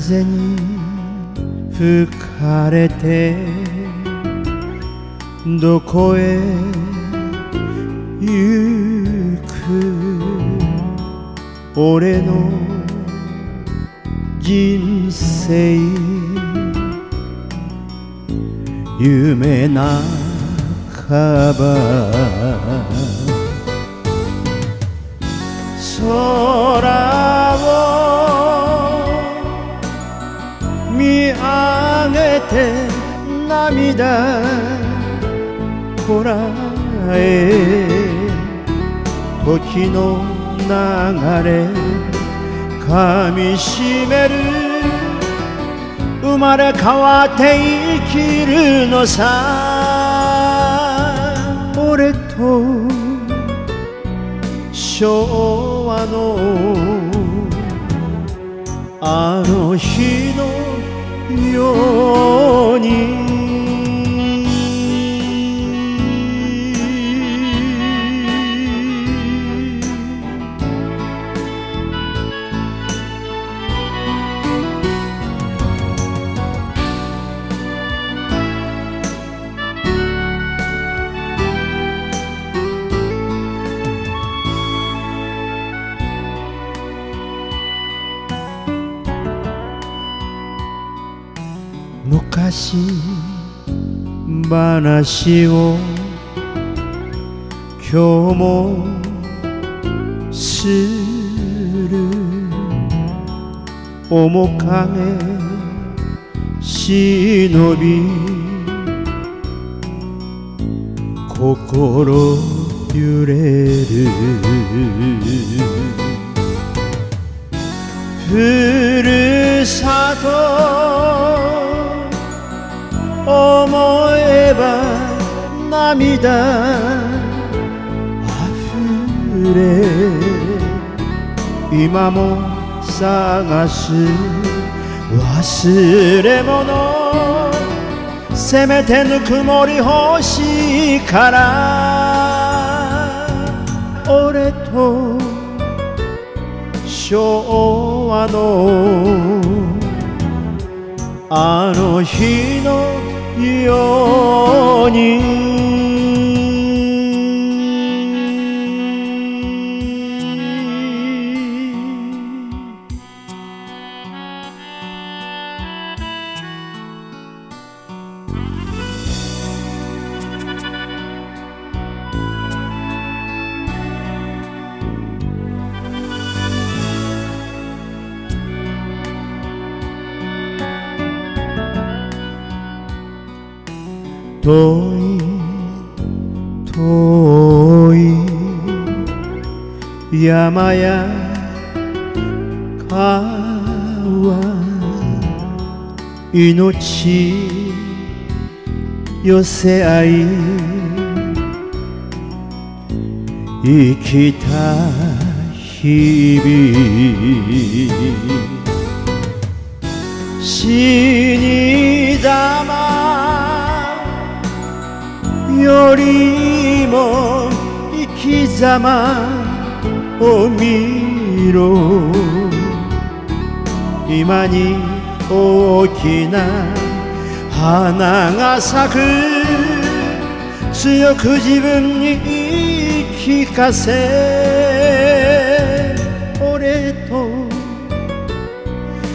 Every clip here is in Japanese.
風に吹かれてどこへ行く？俺の人生。夢半ば。空を見上げて涙こらえ時の流れ噛みしめる生まれ変わって生きるのさ。俺と昭和のあの日のよ昔話を今日もする面影忍び心揺れる。ふるさとば涙溢れ。今も探す忘れ物。せめてぬくもり欲しいから。俺と昭和のあの日のように。遠い遠い。山や川命寄せ合い。生きた日々死にざよりも生き様を見ろ。今に大きな花が咲く。強く自分に言い聞かせ。俺と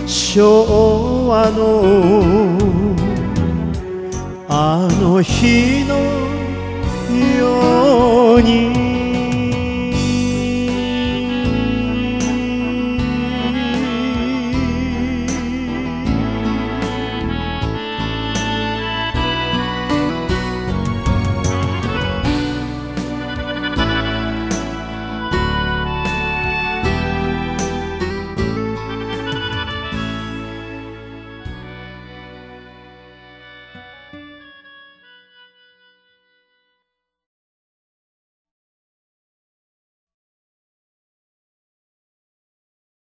昭和のあの日のように。